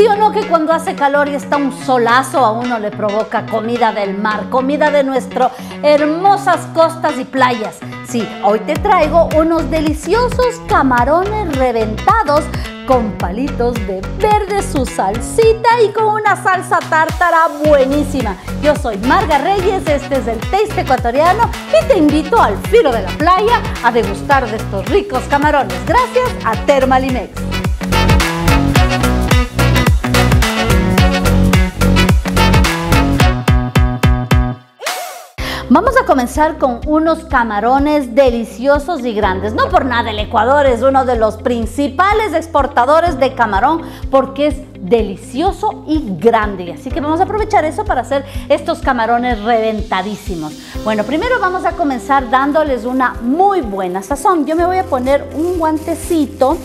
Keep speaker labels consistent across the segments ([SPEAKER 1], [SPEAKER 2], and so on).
[SPEAKER 1] Sí o no que cuando hace calor y está un solazo a uno le provoca comida del mar, comida de nuestras hermosas costas y playas. Sí, hoy te traigo unos deliciosos camarones reventados con palitos de verde, su salsita y con una salsa tártara buenísima. Yo soy Marga Reyes, este es el Taste Ecuatoriano y te invito al filo de la playa a degustar de estos ricos camarones gracias a Thermalimex. Vamos a comenzar con unos camarones deliciosos y grandes. No por nada el Ecuador es uno de los principales exportadores de camarón porque es delicioso y grande. Así que vamos a aprovechar eso para hacer estos camarones reventadísimos. Bueno, primero vamos a comenzar dándoles una muy buena sazón. Yo me voy a poner un guantecito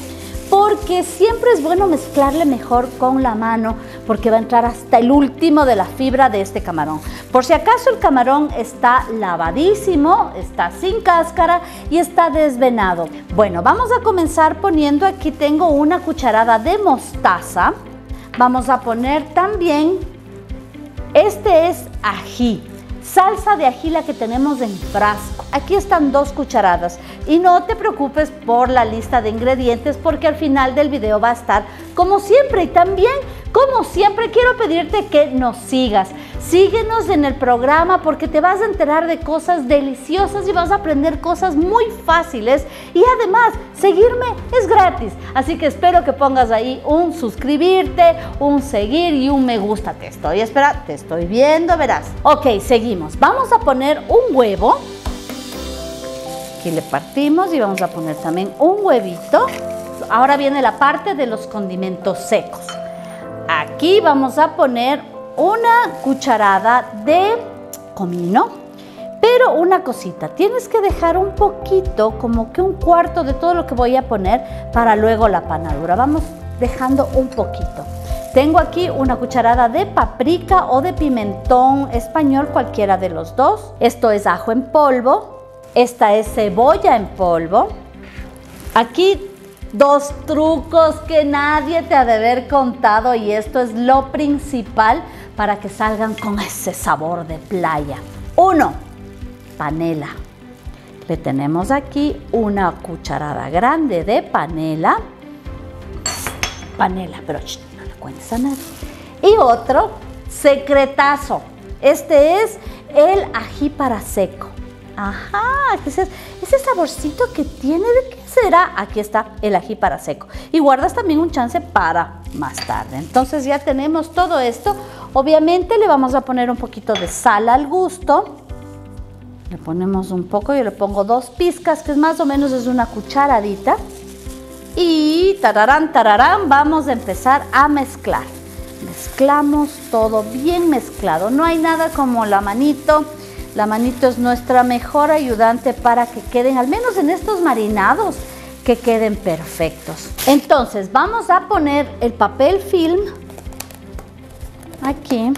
[SPEAKER 1] porque siempre es bueno mezclarle mejor con la mano porque va a entrar hasta el último de la fibra de este camarón. Por si acaso el camarón está lavadísimo, está sin cáscara y está desvenado. Bueno, vamos a comenzar poniendo aquí tengo una cucharada de mostaza. Vamos a poner también, este es ají salsa de ají la que tenemos en frasco. Aquí están dos cucharadas y no te preocupes por la lista de ingredientes porque al final del video va a estar como siempre y también como siempre quiero pedirte que nos sigas. Síguenos en el programa porque te vas a enterar de cosas deliciosas y vas a aprender cosas muy fáciles y además seguirme es gratis. Así que espero que pongas ahí un suscribirte, un seguir y un me gusta. Te estoy esperando, te estoy viendo, verás. Ok, seguimos. Vamos a poner un huevo. Aquí le partimos y vamos a poner también un huevito. Ahora viene la parte de los condimentos secos. Aquí vamos a poner una cucharada de comino, pero una cosita, tienes que dejar un poquito, como que un cuarto de todo lo que voy a poner para luego la panadura. Vamos dejando un poquito. Tengo aquí una cucharada de paprika o de pimentón español, cualquiera de los dos. Esto es ajo en polvo. Esta es cebolla en polvo. Aquí dos trucos que nadie te ha de haber contado y esto es lo principal para que salgan con ese sabor de playa. Uno, panela. Le tenemos aquí una cucharada grande de panela. Panela, pero no le cuentes a nadie. Y otro, secretazo. Este es el ají para seco. Ajá, ese, ese saborcito que tiene, ¿de qué será? Aquí está el ají para seco. Y guardas también un chance para más tarde. Entonces ya tenemos todo esto. Obviamente le vamos a poner un poquito de sal al gusto. Le ponemos un poco, yo le pongo dos pizcas, que más o menos es una cucharadita. Y tararán, tararán, vamos a empezar a mezclar. Mezclamos todo bien mezclado. No hay nada como la manito la manito es nuestra mejor ayudante para que queden, al menos en estos marinados, que queden perfectos. Entonces vamos a poner el papel film aquí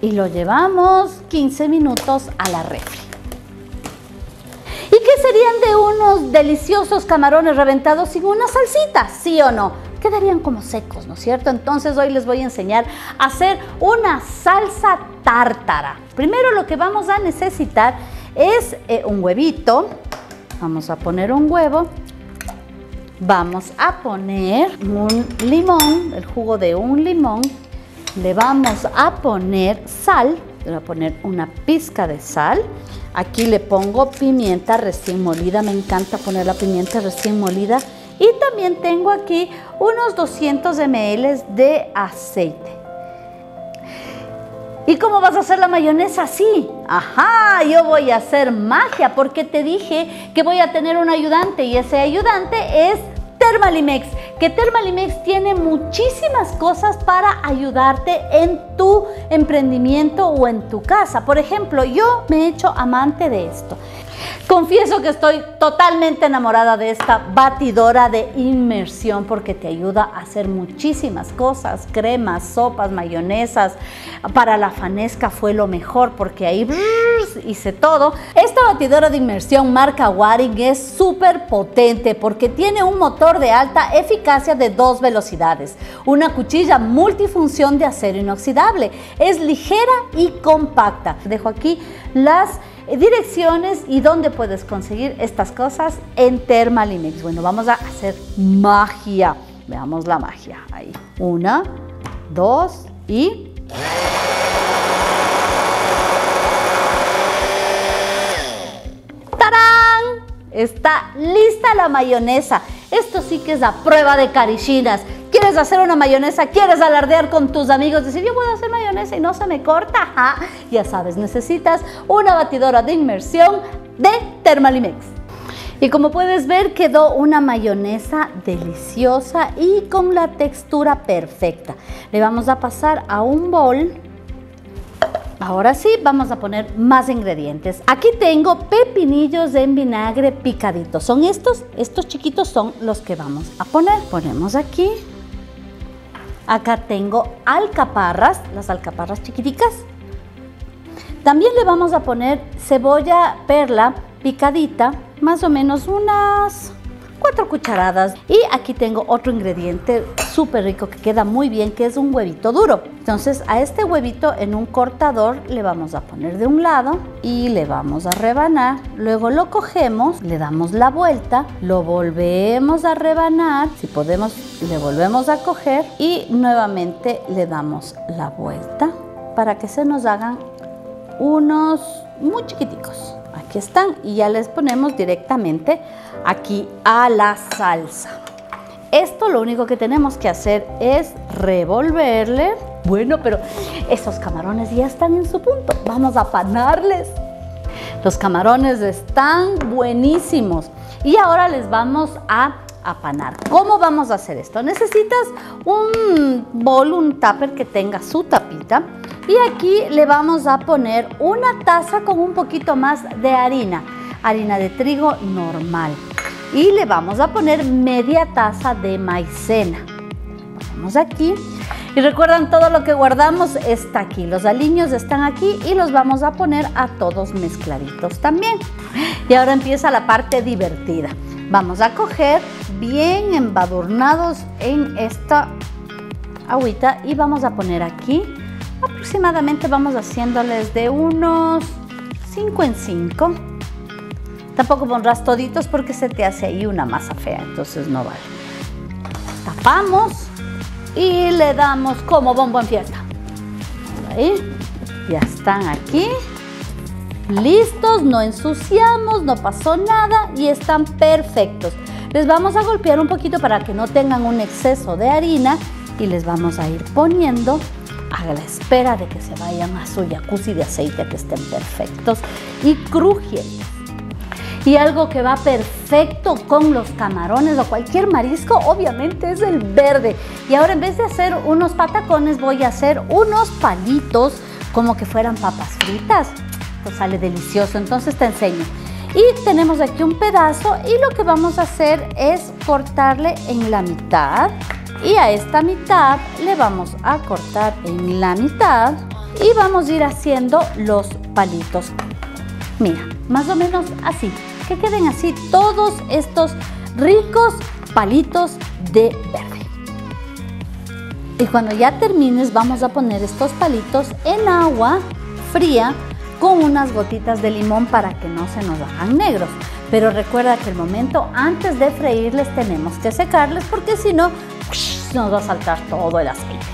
[SPEAKER 1] y lo llevamos 15 minutos a la refri. ¿Y qué serían de unos deliciosos camarones reventados sin una salsita? ¿Sí o no? Quedarían como secos, ¿no es cierto? Entonces hoy les voy a enseñar a hacer una salsa tártara. Primero lo que vamos a necesitar es eh, un huevito. Vamos a poner un huevo. Vamos a poner un limón, el jugo de un limón. Le vamos a poner sal. Le voy a poner una pizca de sal. Aquí le pongo pimienta recién molida. Me encanta poner la pimienta recién molida y también tengo aquí unos 200 ml de aceite. ¿Y cómo vas a hacer la mayonesa así? Ajá, yo voy a hacer magia porque te dije que voy a tener un ayudante y ese ayudante es Thermalimex, que Thermalimex tiene muchísimas cosas para ayudarte en tu emprendimiento o en tu casa. Por ejemplo, yo me he hecho amante de esto. Confieso que estoy totalmente enamorada de esta batidora de inmersión porque te ayuda a hacer muchísimas cosas, cremas, sopas, mayonesas. Para la fanesca fue lo mejor porque ahí hice todo. Esta batidora de inmersión marca Waring es súper potente porque tiene un motor de alta eficacia de dos velocidades, una cuchilla multifunción de acero inoxidable, es ligera y compacta. Dejo aquí las direcciones y dónde puedes conseguir estas cosas en Thermalimix. Bueno, vamos a hacer magia. Veamos la magia. Ahí. Una, dos y... ¡Tarán! Está lista la mayonesa. Esto sí que es la prueba de carichinas. ¿Quieres hacer una mayonesa? ¿Quieres alardear con tus amigos? Decir, yo puedo hacer mayonesa y no se me corta. Ya sabes, necesitas una batidora de inmersión de Thermalimex. Y como puedes ver quedó una mayonesa deliciosa y con la textura perfecta. Le vamos a pasar a un bol. Ahora sí, vamos a poner más ingredientes. Aquí tengo pepinillos en vinagre picaditos. Son estos, estos chiquitos son los que vamos a poner. Ponemos aquí. Acá tengo alcaparras, las alcaparras chiquiticas. También le vamos a poner cebolla perla picadita más o menos unas cuatro cucharadas. Y aquí tengo otro ingrediente súper rico que queda muy bien, que es un huevito duro. Entonces a este huevito en un cortador le vamos a poner de un lado y le vamos a rebanar. Luego lo cogemos, le damos la vuelta, lo volvemos a rebanar. Si podemos, le volvemos a coger y nuevamente le damos la vuelta para que se nos hagan unos muy chiquiticos están y ya les ponemos directamente aquí a la salsa. Esto lo único que tenemos que hacer es revolverle. Bueno, pero esos camarones ya están en su punto. Vamos a panarles. Los camarones están buenísimos. Y ahora les vamos a apanar. ¿Cómo vamos a hacer esto? Necesitas un bol, un tupper que tenga su tapita y aquí le vamos a poner una taza con un poquito más de harina, harina de trigo normal. Y le vamos a poner media taza de maicena. Ponemos aquí. Y recuerdan, todo lo que guardamos está aquí. Los aliños están aquí y los vamos a poner a todos mezcladitos también. Y ahora empieza la parte divertida. Vamos a coger bien embadurnados en esta agüita y vamos a poner aquí aproximadamente vamos haciéndoles de unos 5 en 5. Tampoco pondrás toditos porque se te hace ahí una masa fea, entonces no vale. Tapamos y le damos como bombo en fiesta. Ahí, ya están aquí. Listos, no ensuciamos, no pasó nada y están perfectos. Les vamos a golpear un poquito para que no tengan un exceso de harina y les vamos a ir poniendo a la espera de que se vayan a su jacuzzi de aceite que estén perfectos y crujientes. Y algo que va perfecto con los camarones o cualquier marisco, obviamente es el verde. Y ahora en vez de hacer unos patacones, voy a hacer unos palitos como que fueran papas fritas. Esto sale delicioso, entonces te enseño. Y tenemos aquí un pedazo y lo que vamos a hacer es cortarle en la mitad y a esta mitad le vamos a cortar en la mitad y vamos a ir haciendo los palitos. Mira, más o menos así, que queden así todos estos ricos palitos de verde. Y cuando ya termines vamos a poner estos palitos en agua fría con unas gotitas de limón para que no se nos hagan negros. Pero recuerda que el momento antes de freírles tenemos que secarles porque si no nos va a saltar todo el aceite.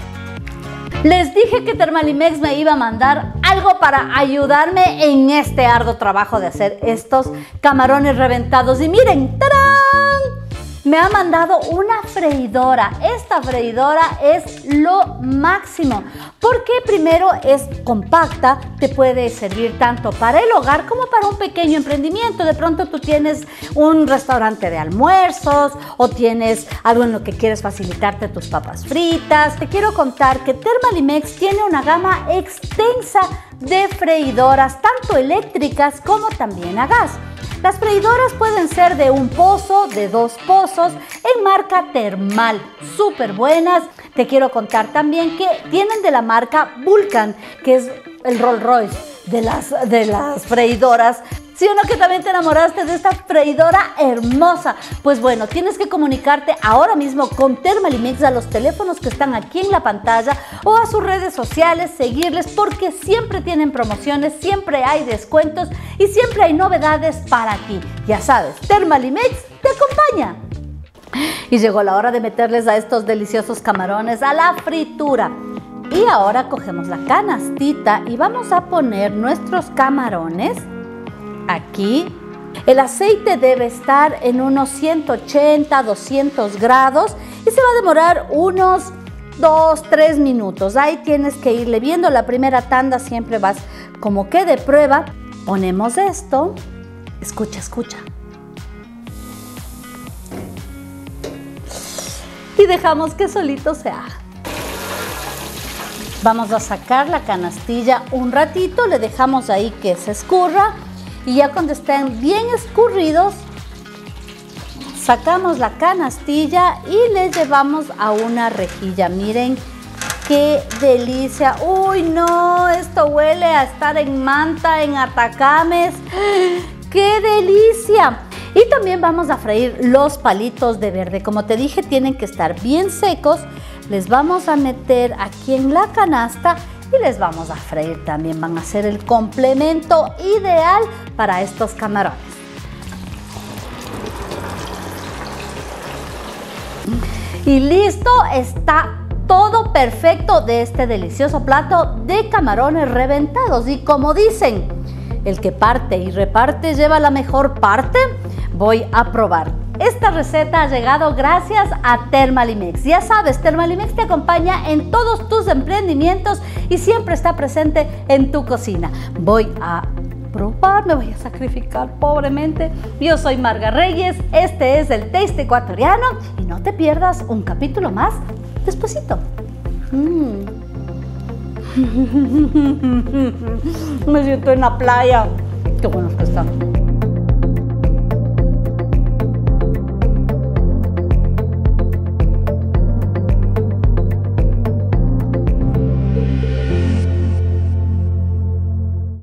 [SPEAKER 1] Les dije que Thermalimex me iba a mandar algo para ayudarme en este arduo trabajo de hacer estos camarones reventados. Y miren, ¡tarán! me ha mandado una freidora. Esta freidora es lo máximo porque primero es compacta, te puede servir tanto para el hogar como para un pequeño emprendimiento. De pronto tú tienes un restaurante de almuerzos o tienes algo en lo que quieres facilitarte tus papas fritas. Te quiero contar que Thermalimex tiene una gama extensa de freidoras, tanto eléctricas como también a gas. Las freidoras pueden ser de un pozo, de dos pozos, en marca termal, súper buenas. Te quiero contar también que tienen de la marca Vulcan, que es el Rolls Royce de las, de las freidoras. ¿Sí o no que también te enamoraste de esta freidora hermosa? Pues bueno, tienes que comunicarte ahora mismo con Thermalimix a los teléfonos que están aquí en la pantalla o a sus redes sociales, seguirles porque siempre tienen promociones, siempre hay descuentos y siempre hay novedades para ti. Ya sabes, Thermalimix te acompaña. Y llegó la hora de meterles a estos deliciosos camarones a la fritura. Y ahora cogemos la canastita y vamos a poner nuestros camarones aquí. El aceite debe estar en unos 180, 200 grados y se va a demorar unos 2, 3 minutos. Ahí tienes que irle viendo. La primera tanda siempre vas como que de prueba. Ponemos esto. Escucha, escucha. Y dejamos que solito se haga. Vamos a sacar la canastilla un ratito, le dejamos ahí que se escurra y ya cuando estén bien escurridos, sacamos la canastilla y le llevamos a una rejilla. Miren qué delicia. Uy, no, esto huele a estar en manta, en atacames. ¡Qué delicia! Y también vamos a freír los palitos de verde. Como te dije, tienen que estar bien secos les vamos a meter aquí en la canasta y les vamos a freír también. Van a ser el complemento ideal para estos camarones. Y listo, está todo perfecto de este delicioso plato de camarones reventados. Y como dicen, el que parte y reparte lleva la mejor parte. Voy a probar esta receta ha llegado gracias a Thermalimex. Ya sabes, Thermalimex te acompaña en todos tus emprendimientos y siempre está presente en tu cocina. Voy a probar, me voy a sacrificar pobremente. Yo soy Marga Reyes, este es el Taste Ecuatoriano y no te pierdas un capítulo más despuesito. Mm. me siento en la playa. Qué buenos que están.